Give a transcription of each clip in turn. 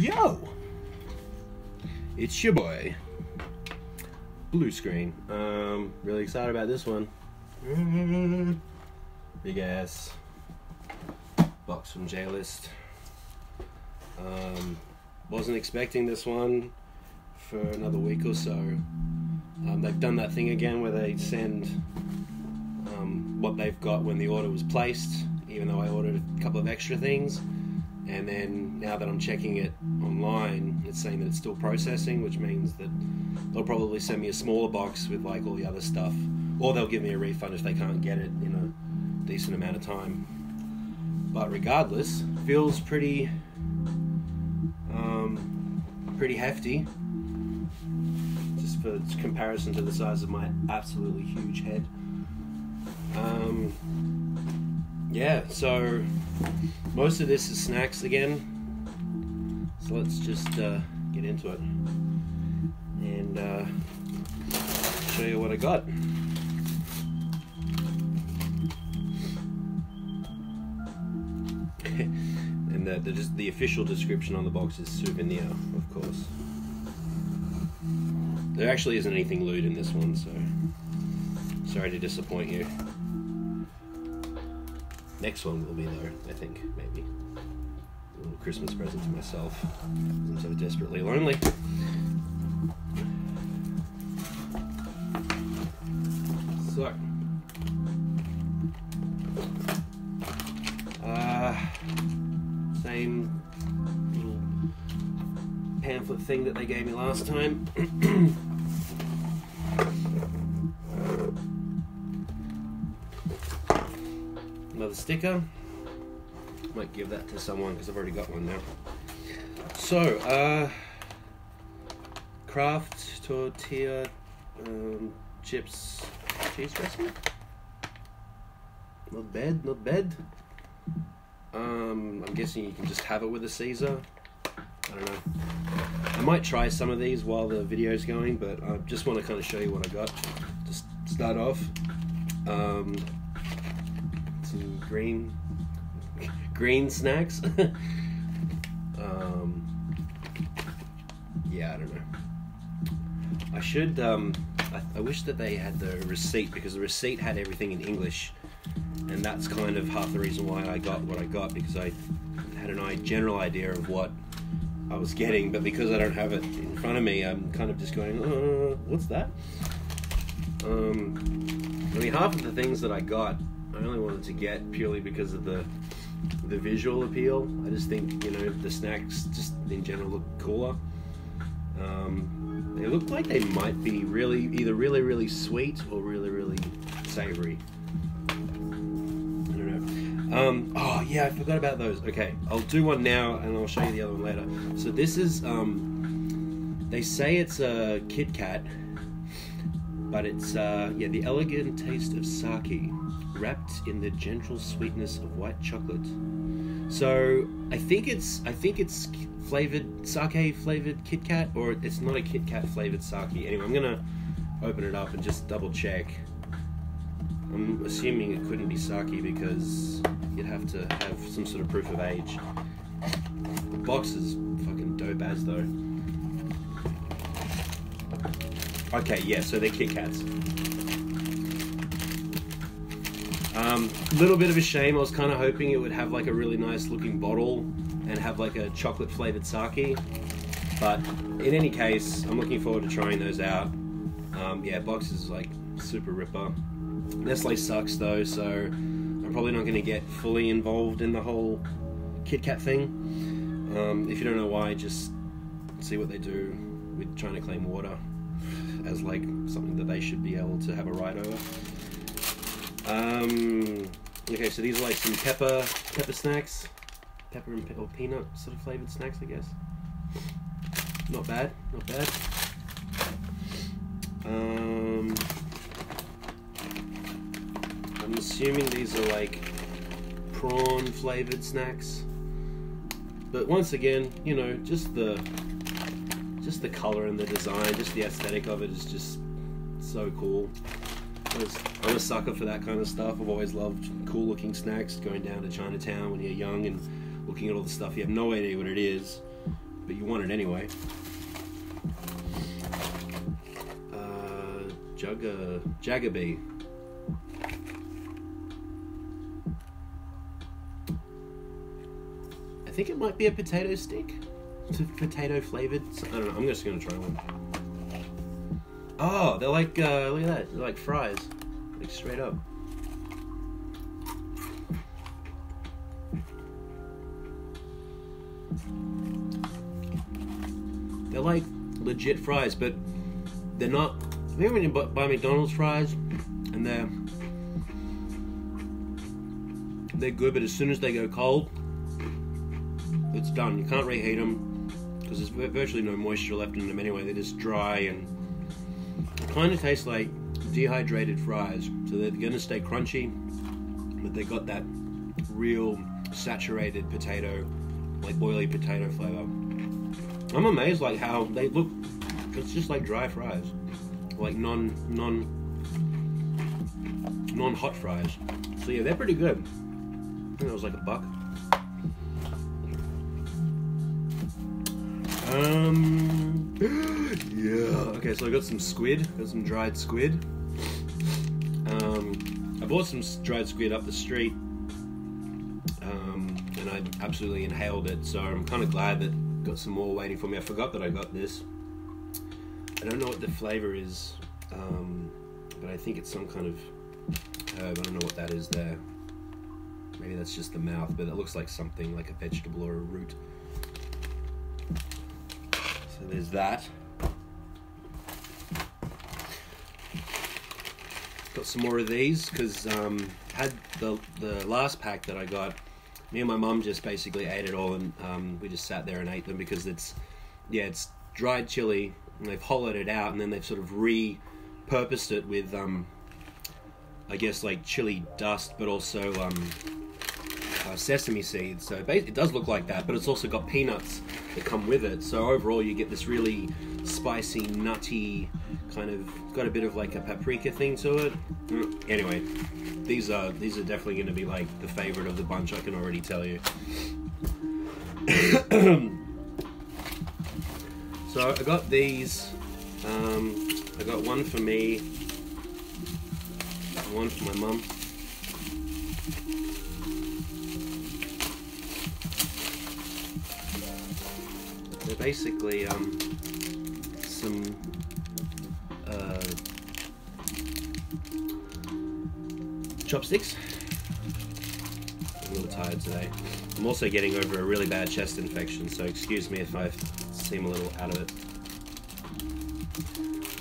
Yo! It's your boy. Blue screen. Um, really excited about this one. Big ass box from J List. Um, wasn't expecting this one for another week or so. Um, they've done that thing again where they send um, what they've got when the order was placed, even though I ordered a couple of extra things. And then now that I'm checking it online, it's saying that it's still processing, which means that they'll probably send me a smaller box with like all the other stuff, or they'll give me a refund if they can't get it in a decent amount of time. But regardless, feels pretty, um, pretty hefty. Just for comparison to the size of my absolutely huge head. Um, yeah, so most of this is snacks again. So let's just uh, get into it and uh, show you what I got. and the, the, the official description on the box is souvenir, of course. There actually isn't anything lewd in this one, so sorry to disappoint you. Next one will be there, I think, maybe. A little Christmas present to myself. I'm so desperately lonely. So, uh, same little pamphlet thing that they gave me last time. sticker. Might give that to someone because I've already got one now. So, uh, Kraft tortilla um, chips cheese dressing. Not bad, not bad. Um, I'm guessing you can just have it with a Caesar. I don't know. I might try some of these while the video's going, but I just want to kind of show you what I got. Just start off. Um, green green snacks. um, yeah, I don't know. I should. Um, I, I wish that they had the receipt because the receipt had everything in English, and that's kind of half the reason why I got what I got because I had an general idea of what I was getting, but because I don't have it in front of me, I'm kind of just going, uh, "What's that?" Um, I mean, half of the things that I got, I only wanted to get purely because of the the visual appeal. I just think you know the snacks just in general look cooler. Um, they look like they might be really either really really sweet or really really savory. I don't know. Um, oh yeah, I forgot about those. Okay, I'll do one now and I'll show you the other one later. So this is um, they say it's a Kit Kat, but it's uh, yeah the elegant taste of sake wrapped in the gentle sweetness of white chocolate. So I think it's I think it's flavored sake flavored Kit Kat, or it's not a Kit Kat flavored sake. Anyway, I'm gonna open it up and just double check. I'm assuming it couldn't be sake because you'd have to have some sort of proof of age. The box is fucking dope as though. Okay, yeah, so they're Kit Kats. A um, little bit of a shame. I was kind of hoping it would have like a really nice looking bottle and have like a chocolate flavored sake. But in any case, I'm looking forward to trying those out. Um, yeah, box is like super ripper. Nestle sucks though, so I'm probably not going to get fully involved in the whole Kit Kat thing. Um, if you don't know why, just see what they do with trying to claim water as like something that they should be able to have a right over. Um, okay, so these are like some pepper pepper snacks, pepper and pe- peanut sort of flavored snacks, I guess. Not bad, not bad. Um, I'm assuming these are like prawn flavored snacks. But once again, you know, just the just the color and the design, just the aesthetic of it is just so cool. I'm a sucker for that kind of stuff. I've always loved cool looking snacks. Going down to Chinatown when you're young and looking at all the stuff, you have no idea what it is, but you want it anyway. Uh, Jugga, Jagabee. I think it might be a potato stick. It's potato flavored. I don't know. I'm just gonna try one. Oh, they're like uh, look at that. They're like fries, like straight up. They're like legit fries, but they're not. Remember when you bu- buy McDonald's fries and they're they're good, but as soon as they go cold, it's done. You can't reheat them because there's virtually no moisture left in them anyway. They're just dry and kind of taste like dehydrated fries. So they're going to stay crunchy, but they got that real saturated potato, like oily potato flavor. I'm amazed like how they look. It's just like dry fries, like non non non hot fries. So yeah, they're pretty good. I think it was like a buck. Um, yeah. Okay, so I got some squid. Got some dried squid. Um, I bought some dried squid up the street, um, and I absolutely inhaled it. So I'm kind of glad that got some more waiting for me. I forgot that I got this. I don't know what the flavor is, um, but I think it's some kind of herb. I don't know what that is there. Maybe that's just the mouth, but it looks like something like a vegetable or a root. So there's that. Got some more of these because um, had the the last pack that I got. Me and my mum just basically ate it all, and um, we just sat there and ate them because it's yeah, it's dried chili. And they've hollowed it out, and then they've sort of repurposed it with um, I guess like chili dust, but also um, uh, sesame seeds. So it does look like that, but it's also got peanuts that come with it. So overall, you get this really spicy, nutty kind of got a bit of like a paprika thing to it. Mm, Anyway, these are these are definitely going to be like the favorite of the bunch. I can already tell you. so I got these. Um, I got one for me, one for my mum. Basically um, some uh, chopsticks. I'm a little tired today. I'm also getting over a really bad chest infection, so excuse me if I seem a little out of it.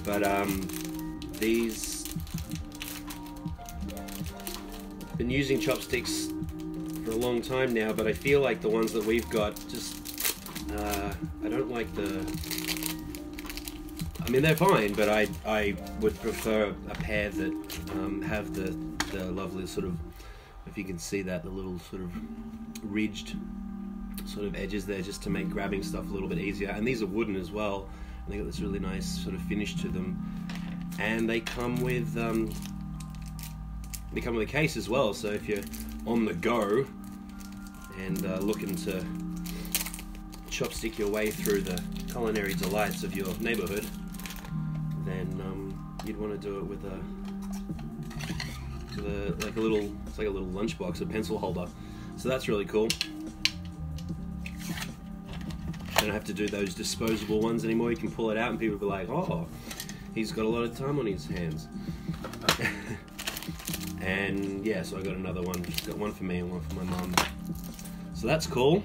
But um, these I've been using chopsticks for a long time now, but I feel like the ones that we've got just like the. I mean, they're fine, but I I would prefer a pair that um, have the the lovely sort of, if you can see that, the little sort of ridged sort of edges there, just to make grabbing stuff a little bit easier. And these are wooden as well, and they got this really nice sort of finish to them. And they come with um, they come with a case as well. So if you're on the go and uh, looking to chopstick your way through the culinary delights of your neighborhood, then um, you'd want to do it with a, like a little it's like a little lunchbox, a pencil holder. So that's really cool. Don't have to do those disposable ones anymore. You can pull it out, and people will be like, "Oh, he's got a lot of time on his hands." and yeah, so I got another one. Got one for me and one for my mum. So that's cool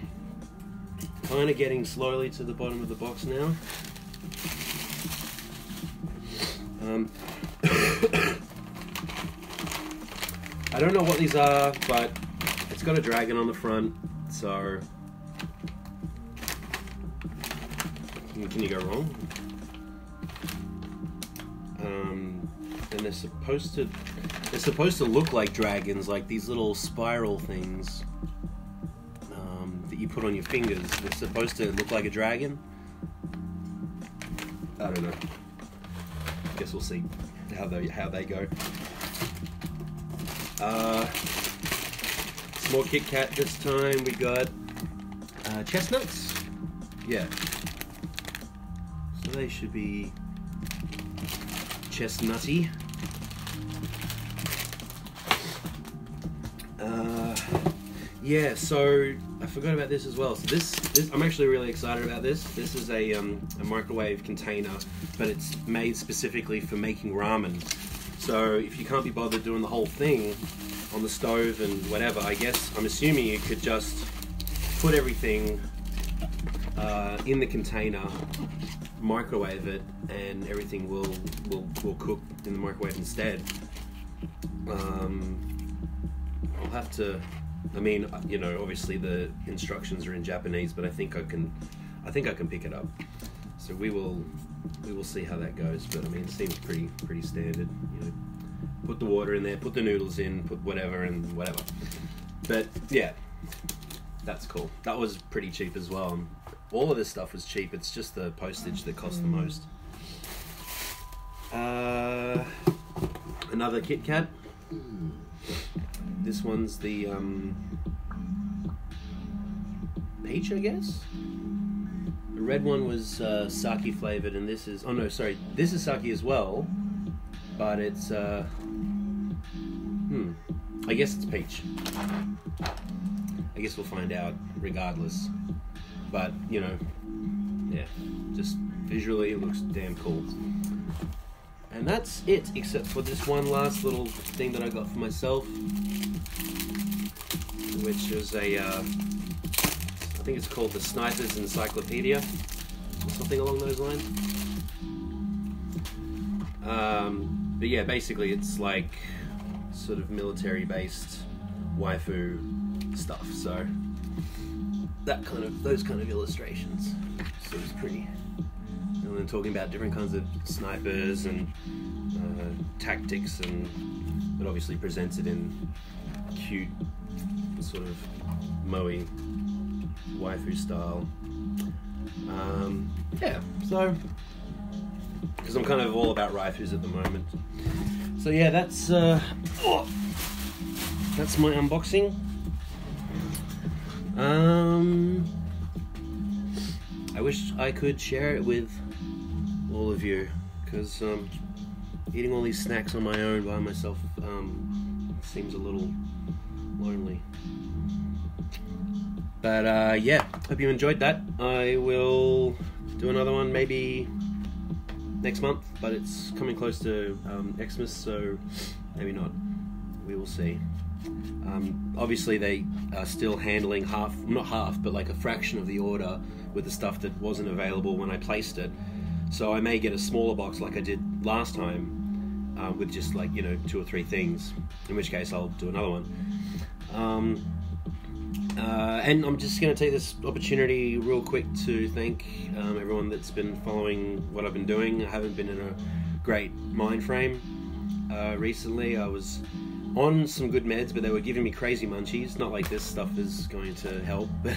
kind of getting slowly to the bottom of the box now. Um, I don't know what these are, but it's got a dragon on the front, so can you go wrong? Um, and they're supposed to they're supposed to look like dragons, like these little spiral things put on your fingers. They're supposed to look like a dragon. I don't know. Guess we'll see how they how they go. Uh, small Kit Kat this time. We got uh, chestnuts. yeah. So they should be chestnutty. Uh, yeah, so forgot about this as well. So this, this I'm actually really excited about this. This is a, um, a microwave container, but it's made specifically for making ramen. So if you can't be bothered doing the whole thing on the stove and whatever, I guess I'm assuming you could just put everything uh, in the container, microwave it, and everything will will will cook in the microwave instead. Um, I'll have to. I mean, you know, obviously the instructions are in Japanese, but I think I can. I think I can pick it up. So we will we will see how that goes. But I mean, it seems pretty pretty standard. You know, put the water in there, put the noodles in, put whatever and whatever. But yeah, that's cool. That was pretty cheap as well. All of this stuff was cheap. It's just the postage that cost the most. Uh, another Kit Kat. This one's the um, peach, I guess. The red one was uh, sake flavored, and this is oh no, sorry, this is sake as well, but it's uh, hmm, I guess it's peach. I guess we'll find out regardless. But you know, yeah, just visually it looks damn cool. And that's it, except for this one last little thing that I got for myself, which is a, uh, I think it's called the Sniper's Encyclopedia, or something along those lines. Um, but yeah, basically it's like sort of military-based waifu stuff. So that kind of those kind of illustrations. So it's pretty. And talking about different kinds of snipers and uh, tactics, and but obviously presented in cute sort of moe waifu style. Um, yeah, so because I'm kind of all about waifus at the moment. So yeah, that's uh, oh, that's my unboxing. Um, I wish I could share it with all of you because um, eating all these snacks on my own by myself um, seems a little lonely. But uh, yeah, hope you enjoyed that. I will do another one maybe next month, but it's coming close to um, Xmas, so maybe not. We will see. Um, obviously, they are still handling half, not half, but like a fraction of the order with the stuff that wasn't available when I placed it. So I may get a smaller box like I did last time uh, with just like, you know, two or three things, in which case I'll do another one. Um, uh, and I'm just going to take this opportunity real quick to thank um, everyone that's been following what I've been doing. I haven't been in a great mind frame uh, recently. I was on some good meds, but they were giving me crazy munchies. Not like this stuff is going to help, but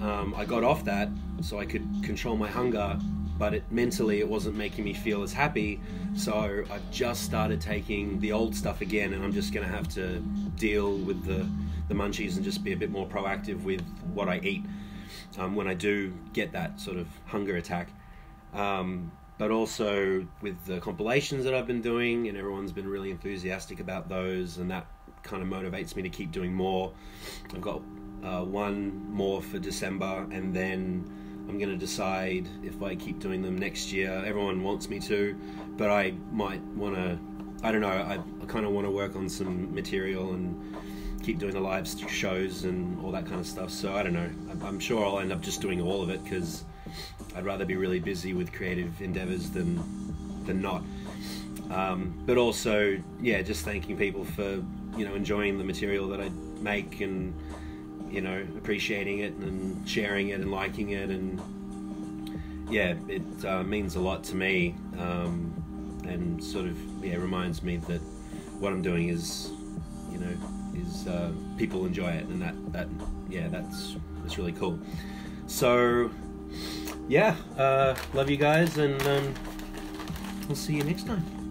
um, I got off that so I could control my hunger. But it mentally, it wasn't making me feel as happy. So I've just started taking the old stuff again, and I'm just going to have to deal with the the munchies and just be a bit more proactive with what I eat um, when I do get that sort of hunger attack. Um, but also with the compilations that I've been doing, and everyone's been really enthusiastic about those, and that kind of motivates me to keep doing more. I've got uh, one more for December, and then I'm going to decide if I keep doing them next year. Everyone wants me to, but I might want to. I don't know. I, I kind of want to work on some material and keep doing the live shows and all that kind of stuff. So I don't know. I'm sure I'll end up just doing all of it because I'd rather be really busy with creative endeavors than than not. Um, but also, yeah, just thanking people for you know enjoying the material that I make and you know appreciating it and sharing it and liking it and yeah, it uh, means a lot to me um, and sort of yeah reminds me that what I'm doing is you know is uh, people enjoy it and that that yeah that's that's really cool. So yeah, uh, love you guys, and um, we'll see you next time.